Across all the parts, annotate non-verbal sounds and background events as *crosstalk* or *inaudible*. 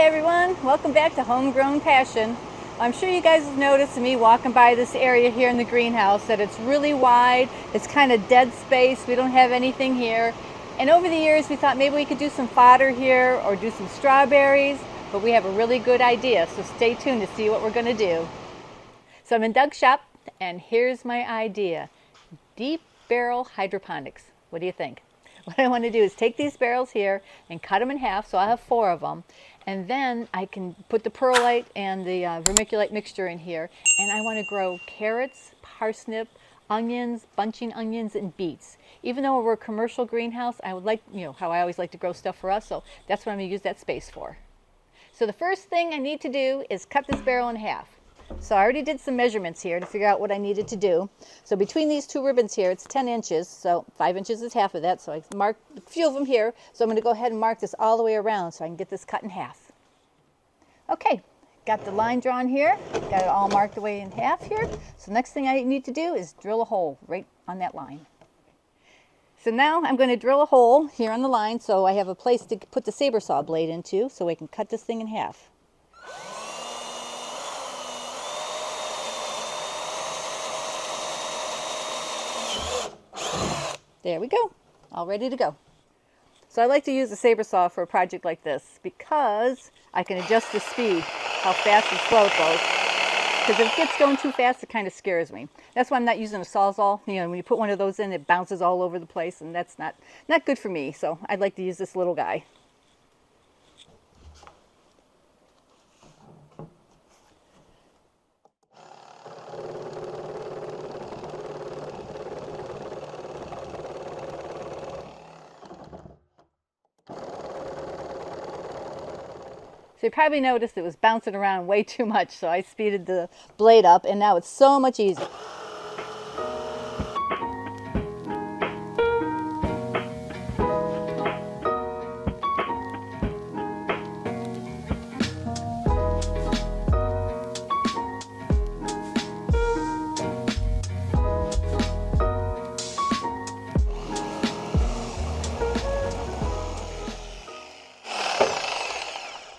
everyone, welcome back to Homegrown Passion. I'm sure you guys have noticed me walking by this area here in the greenhouse that it's really wide, it's kind of dead space, we don't have anything here. And over the years we thought maybe we could do some fodder here or do some strawberries, but we have a really good idea, so stay tuned to see what we're going to do. So I'm in Doug's shop and here's my idea. Deep barrel hydroponics. What do you think? *laughs* What I want to do is take these barrels here and cut them in half, so I have four of them. And then I can put the perlite and the uh, vermiculite mixture in here. And I want to grow carrots, parsnip, onions, bunching onions, and beets. Even though we're a commercial greenhouse, I would like, you know, how I always like to grow stuff for us. So that's what I'm going to use that space for. So the first thing I need to do is cut this barrel in half. So I already did some measurements here to figure out what I needed to do. So between these two ribbons here, it's 10 inches. So 5 inches is half of that. So I marked a few of them here. So I'm going to go ahead and mark this all the way around so I can get this cut in half. Okay, got the line drawn here. Got it all marked away in half here. So next thing I need to do is drill a hole right on that line. So now I'm going to drill a hole here on the line so I have a place to put the saber saw blade into so I can cut this thing in half. There we go, all ready to go. So I like to use a saber saw for a project like this because I can adjust the speed, how fast and slow it goes. Because if it gets going too fast, it kind of scares me. That's why I'm not using a Sawzall. You know, when you put one of those in, it bounces all over the place, and that's not, not good for me. So I'd like to use this little guy. So you probably noticed it was bouncing around way too much, so I speeded the blade up, and now it's so much easier.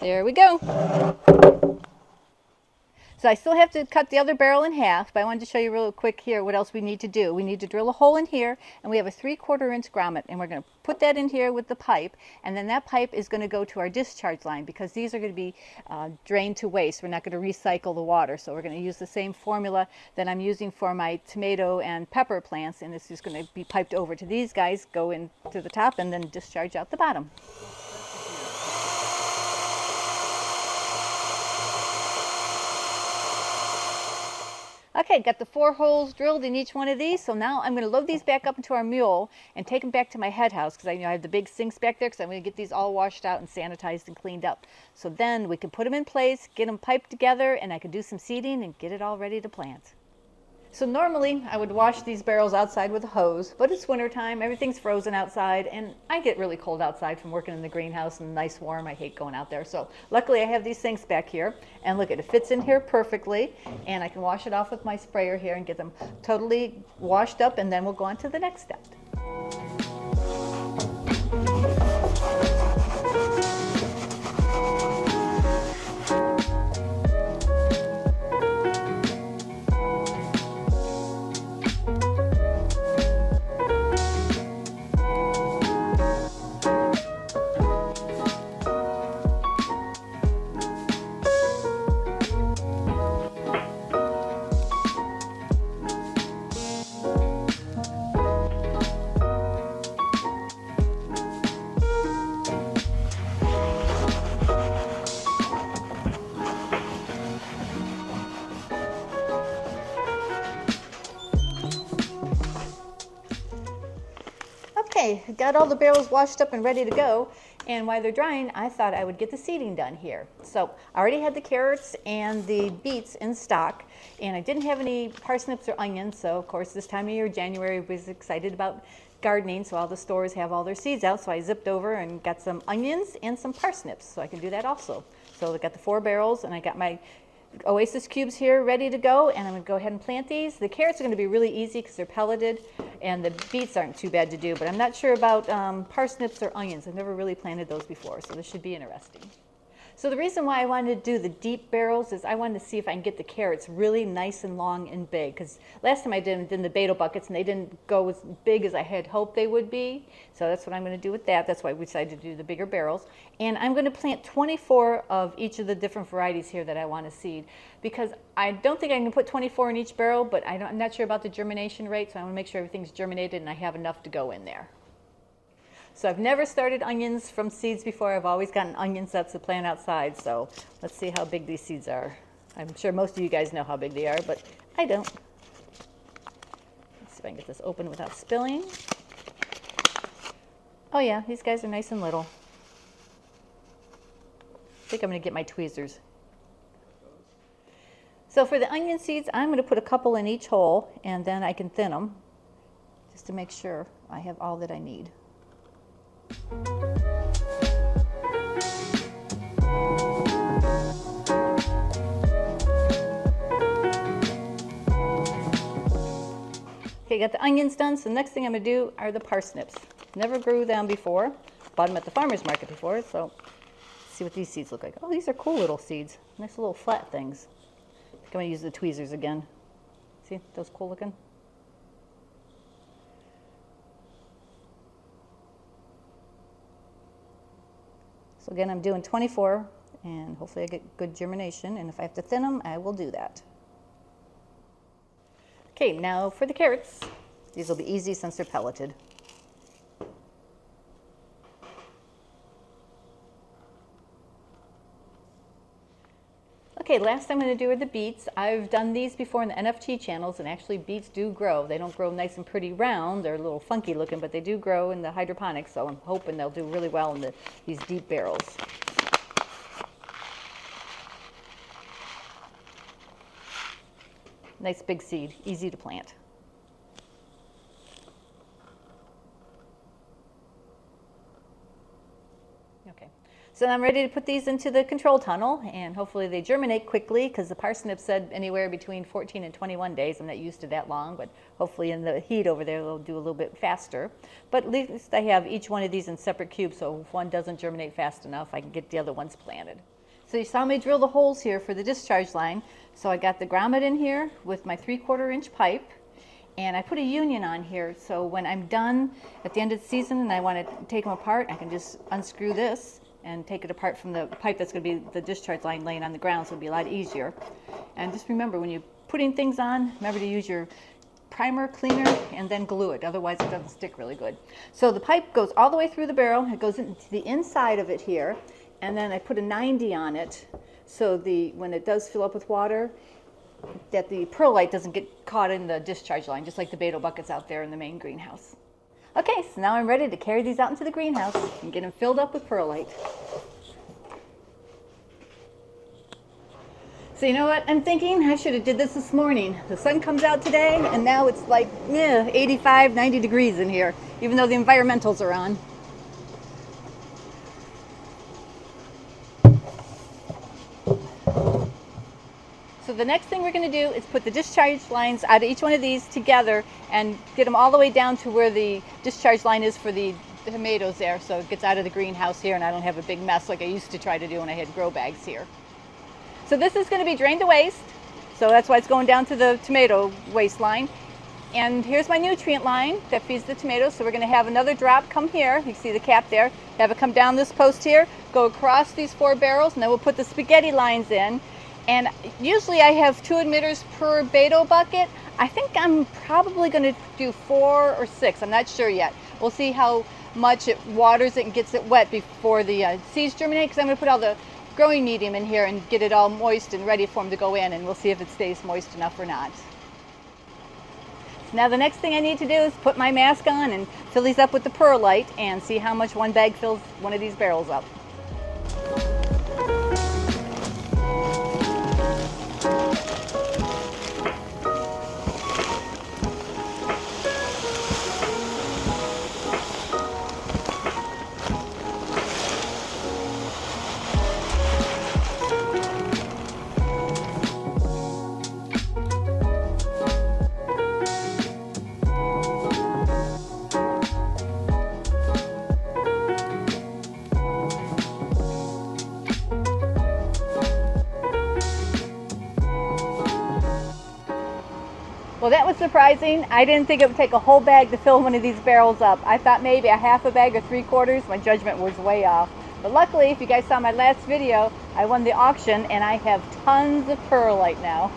There we go. So I still have to cut the other barrel in half, but I wanted to show you real quick here what else we need to do. We need to drill a hole in here, and we have a three quarter inch grommet, and we're going to put that in here with the pipe, and then that pipe is going to go to our discharge line because these are going to be uh, drained to waste. We're not going to recycle the water, so we're going to use the same formula that I'm using for my tomato and pepper plants, and this is going to be piped over to these guys, go into the top, and then discharge out the bottom. Okay, got the four holes drilled in each one of these. So now I'm going to load these back up into our mule and take them back to my head house because I, you know, I have the big sinks back there because I'm going to get these all washed out and sanitized and cleaned up. So then we can put them in place, get them piped together, and I can do some seeding and get it all ready to plant. So normally I would wash these barrels outside with a hose, but it's wintertime, everything's frozen outside, and I get really cold outside from working in the greenhouse and nice warm. I hate going out there. So luckily I have these sinks back here, and look, at it fits in here perfectly, and I can wash it off with my sprayer here and get them totally washed up, and then we'll go on to the next step. Okay, got all the barrels washed up and ready to go. And while they're drying, I thought I would get the seeding done here. So I already had the carrots and the beets in stock, and I didn't have any parsnips or onions. So of course, this time of year, January, I was excited about gardening, so all the stores have all their seeds out. So I zipped over and got some onions and some parsnips, so I can do that also. So I got the four barrels, and I got my Oasis cubes here ready to go and I'm going to go ahead and plant these. The carrots are going to be really easy because they're pelleted and the beets aren't too bad to do, but I'm not sure about um, parsnips or onions. I've never really planted those before, so this should be interesting. So the reason why I wanted to do the deep barrels is I wanted to see if I can get the carrots really nice and long and big. Because last time I did them in the Bato buckets and they didn't go as big as I had hoped they would be. So that's what I'm going to do with that. That's why we decided to do the bigger barrels. And I'm going to plant 24 of each of the different varieties here that I want to seed. Because I don't think I can put 24 in each barrel, but I am not sure about the germination rate. So I want to make sure everything's germinated and I have enough to go in there. So I've never started onions from seeds before. I've always gotten onions. That's to plant outside. So let's see how big these seeds are. I'm sure most of you guys know how big they are, but I don't. Let's see if I can get this open without spilling. Oh yeah, these guys are nice and little. I think I'm going to get my tweezers. So for the onion seeds, I'm going to put a couple in each hole, and then I can thin them, just to make sure I have all that I need. Okay, got the onions done, so the next thing I'm to do are the parsnips. Never grew them before. Bought them at the farmer's market before, so see what these seeds look like. Oh, these are cool little seeds. Nice little flat things. I think I'm to use the tweezers again. See, those cool looking? So again, I'm doing 24 and hopefully I get good germination. And if I have to thin them, I will do that. Okay, now for the carrots. These will be easy since they're pelleted. Okay, last I'm going to do are the beets. I've done these before in the NFT channels, and actually beets do grow. They don't grow nice and pretty round. They're a little funky looking, but they do grow in the hydroponics, so I'm hoping they'll do really well in the, these deep barrels. Nice big seed, easy to plant. So I'm ready to put these into the control tunnel and hopefully they germinate quickly because the parsnip said anywhere between 14 and 21 days. I'm not used to that long, but hopefully in the heat over there they'll do a little bit faster. But at least I have each one of these in separate cubes so if one doesn't germinate fast enough, I can get the other ones planted. So you saw me drill the holes here for the discharge line. So I got the grommet in here with my three quarter inch pipe and I put a union on here so when I'm done at the end of the season and I want to take them apart, I can just unscrew this and take it apart from the pipe that's going to be the discharge line laying on the ground, so it'll be a lot easier. And just remember, when you're putting things on, remember to use your primer, cleaner, and then glue it. Otherwise, it doesn't stick really good. So the pipe goes all the way through the barrel. It goes into the inside of it here, and then I put a 90 on it, so the when it does fill up with water, that the perlite doesn't get caught in the discharge line, just like the Bato buckets out there in the main greenhouse. Okay, so now I'm ready to carry these out into the greenhouse and get them filled up with perlite. So you know what I'm thinking? I should have did this this morning. The sun comes out today and now it's like yeah, 85, 90 degrees in here, even though the environmentals are on. So the next thing we're going to do is put the discharge lines out of each one of these together and get them all the way down to where the discharge line is for the, tomatoes there so it gets out of the greenhouse here and I don't have a big mess like I used to try to do when I had grow bags here. So this is going to be drained to waste. So that's why it's going down to the tomato waste line. And here's my nutrient line that feeds the tomatoes. So we're going to have another drop come here. You see the cap there. Have it come down this post here, go across these four barrels, and then we'll put the spaghetti lines in. And usually I have two emitters per Bato bucket. I think I'm probably going to do four or six. I'm not sure yet. We'll see how much it waters it and gets it wet before the uh, seeds germinate because I'm going to put all the growing medium in here and get it all moist and ready for them to go in and we'll see if it stays moist enough or not. Now the next thing I need to do is put my mask on and fill these up with the perlite and see how much one bag fills one of these barrels up. That was surprising. I didn't think it would take a whole bag to fill one of these barrels up. I thought maybe a half a bag or three quarters. My judgment was way off. But luckily, if you guys saw my last video, I won the auction and I have tons of perlite now.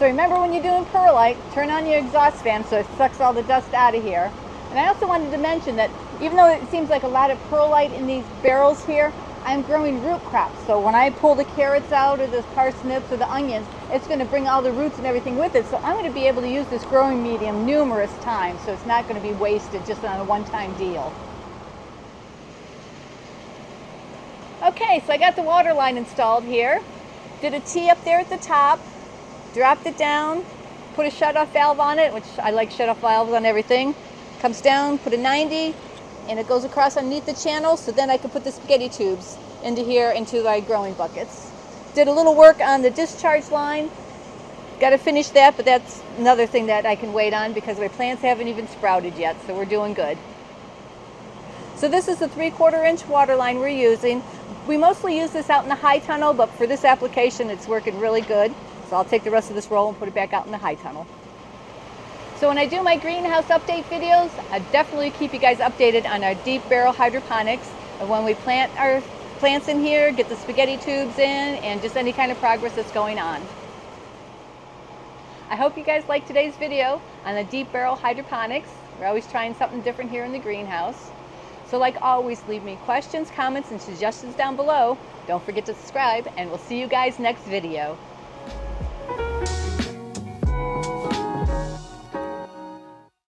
So remember when you're doing perlite, turn on your exhaust fan so it sucks all the dust out of here. And I also wanted to mention that even though it seems like a lot of perlite in these barrels here, I'm growing root crops. So when I pull the carrots out or the parsnips or the onions, it's going to bring all the roots and everything with it. So I'm going to be able to use this growing medium numerous times. So it's not going to be wasted just on a one-time deal. Okay, so I got the water line installed here. Did a tee up there at the top dropped it down, put a shut-off valve on it, which I like shut-off valves on everything. Comes down, put a 90, and it goes across underneath the channel, so then I can put the spaghetti tubes into here, into my growing buckets. Did a little work on the discharge line. Got to finish that, but that's another thing that I can wait on because my plants haven't even sprouted yet, so we're doing good. So this is the three-quarter inch water line we're using. We mostly use this out in the high tunnel, but for this application, it's working really good. So I'll take the rest of this roll and put it back out in the high tunnel. So when I do my greenhouse update videos, I definitely keep you guys updated on our deep barrel hydroponics. And when we plant our plants in here, get the spaghetti tubes in, and just any kind of progress that's going on. I hope you guys liked today's video on the deep barrel hydroponics. We're always trying something different here in the greenhouse. So like always, leave me questions, comments, and suggestions down below. Don't forget to subscribe, and we'll see you guys next video.